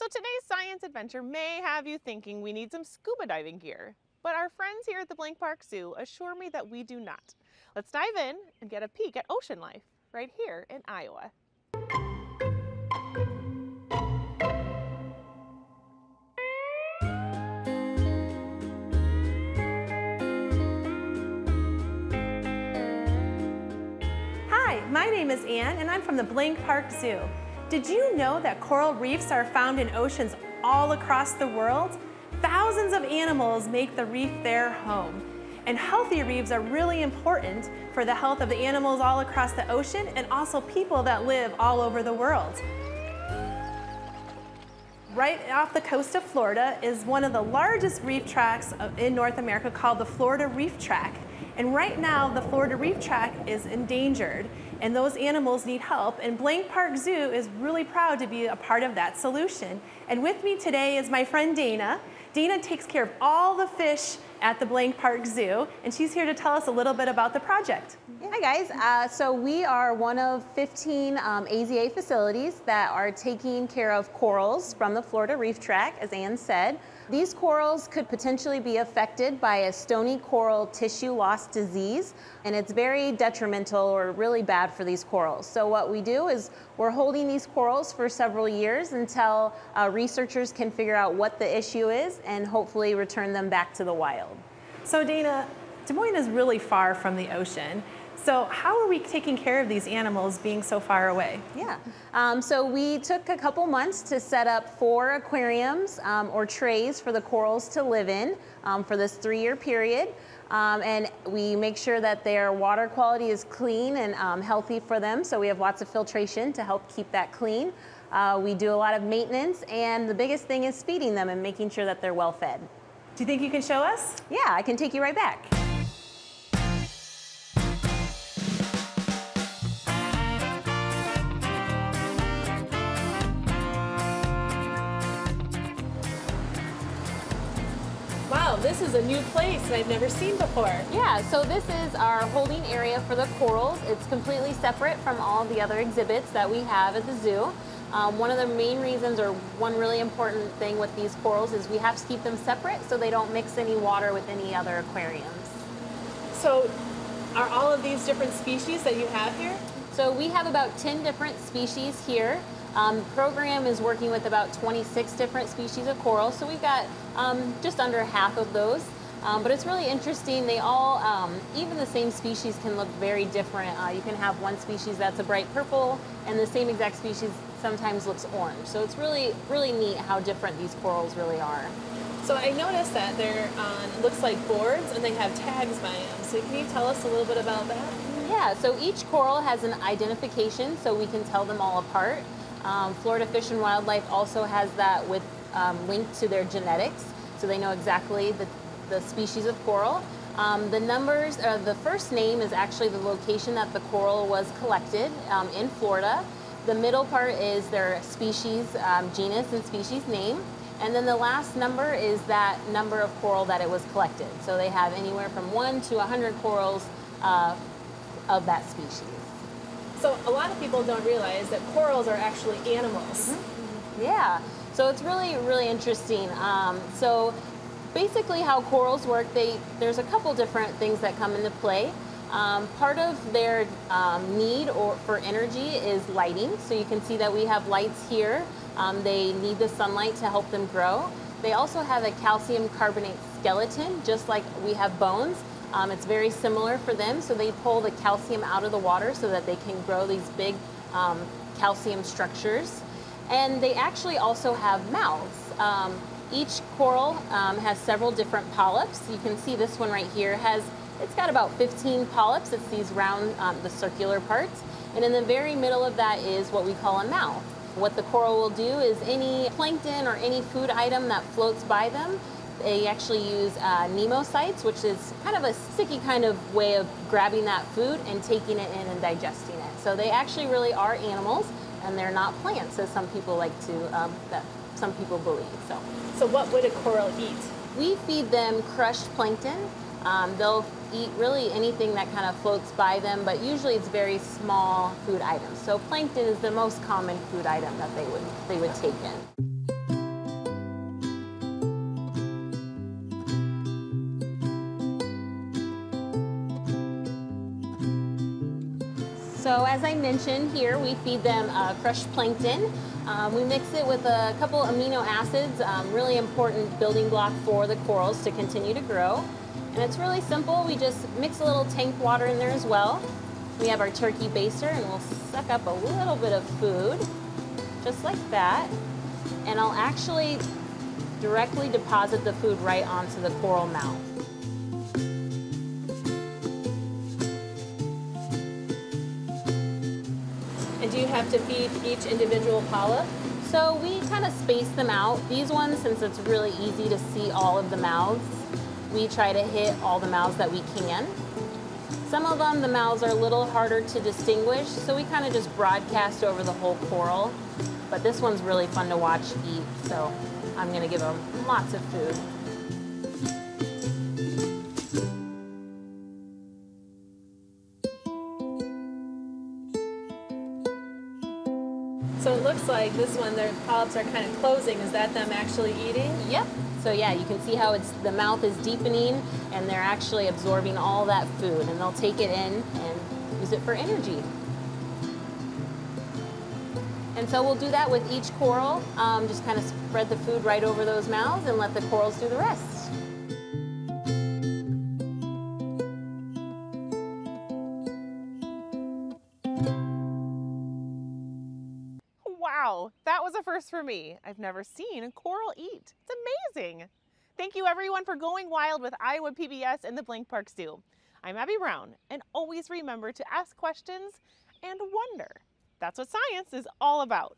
So today's science adventure may have you thinking we need some scuba diving gear, but our friends here at the Blank Park Zoo assure me that we do not. Let's dive in and get a peek at ocean life right here in Iowa. Hi, my name is Anne and I'm from the Blank Park Zoo. Did you know that coral reefs are found in oceans all across the world? Thousands of animals make the reef their home. And healthy reefs are really important for the health of the animals all across the ocean and also people that live all over the world. Right off the coast of Florida is one of the largest reef tracks in North America called the Florida Reef Tract. And right now, the Florida Reef Tract is endangered, and those animals need help. And Blank Park Zoo is really proud to be a part of that solution. And with me today is my friend Dana. Dana takes care of all the fish at the Blank Park Zoo, and she's here to tell us a little bit about the project. Hi guys, uh, so we are one of 15 um, AZA facilities that are taking care of corals from the Florida Reef Tract, as Anne said. These corals could potentially be affected by a stony coral tissue loss disease, and it's very detrimental or really bad for these corals. So what we do is we're holding these corals for several years until uh, researchers can figure out what the issue is and hopefully return them back to the wild. So Dana, Des Moines is really far from the ocean. So how are we taking care of these animals being so far away? Yeah, um, so we took a couple months to set up four aquariums um, or trays for the corals to live in um, for this three-year period. Um, and we make sure that their water quality is clean and um, healthy for them. So we have lots of filtration to help keep that clean. Uh, we do a lot of maintenance and the biggest thing is feeding them and making sure that they're well fed. Do you think you can show us? Yeah, I can take you right back. Wow, this is a new place that I've never seen before. Yeah, so this is our holding area for the corals. It's completely separate from all the other exhibits that we have at the zoo. Um, one of the main reasons or one really important thing with these corals is we have to keep them separate so they don't mix any water with any other aquariums. So are all of these different species that you have here? So we have about 10 different species here. Um, program is working with about 26 different species of coral, so we've got um, just under half of those. Um, but it's really interesting. They all, um, even the same species can look very different. Uh, you can have one species that's a bright purple, and the same exact species sometimes looks orange. So it's really, really neat how different these corals really are. So I noticed that they're on, looks like boards, and they have tags by them. So can you tell us a little bit about that? Yeah, so each coral has an identification so we can tell them all apart. Um, Florida Fish and Wildlife also has that with um, linked to their genetics, so they know exactly the, the species of coral. Um, the numbers, uh, the first name is actually the location that the coral was collected um, in Florida. The middle part is their species, um, genus and species name. And then the last number is that number of coral that it was collected. So they have anywhere from one to 100 corals uh, of that species. So a lot of people don't realize that corals are actually animals. Mm-hmm. Yeah, so it's really, really interesting. Um, so basically how corals work, they, there's a couple different things that come into play. Um, part of their um, need or for energy is lighting. So you can see that we have lights here. Um, they need the sunlight to help them grow. They also have a calcium carbonate skeleton, just like we have bones. Um, it's very similar for them, so they pull the calcium out of the water so that they can grow these big um, calcium structures. And they actually also have mouths. Each coral um, has several different polyps. You can see this one right here has, it's got about 15 polyps. It's these round, um, the circular parts. And in the very middle of that is what we call a mouth. What the coral will do is any plankton or any food item that floats by them, they actually use uh, nemocytes, which is kind of a sticky kind of way of grabbing that food and taking it in and digesting it. So they actually really are animals, and they're not plants, as some people like to, um, that some people believe. So, so what would a coral eat? We feed them crushed plankton. Um, they'll eat really anything that kind of floats by them, but usually it's very small food items. So plankton is the most common food item that they would they would take in. So as I mentioned here, we feed them uh, crushed plankton. Um, we mix it with a couple amino acids, um, really important building block for the corals to continue to grow. And it's really simple. We just mix a little tank water in there as well. We have our turkey baster and we'll suck up a little bit of food, just like that. And I'll actually directly deposit the food right onto the coral mouth. Do have to feed each individual polyp? So we kind of space them out. These ones, since it's really easy to see all of the mouths, we try to hit all the mouths that we can. Some of them, the mouths are a little harder to distinguish, so we kind of just broadcast over the whole coral. But this one's really fun to watch eat, so I'm gonna give them lots of food. It looks like this one, their polyps are kind of closing. Is that them actually eating? Yep. So yeah, you can see how it's the mouth is deepening and they're actually absorbing all that food and they'll take it in and use it for energy. And so we'll do that with each coral. Um, just kind of spread the food right over those mouths and let the corals do the rest. First for me. I've never seen a coral eat. It's amazing. Thank you everyone for going wild with Iowa PBS and the Blank Park Zoo. I'm Abby Brown, and always remember to ask questions and wonder. That's what science is all about.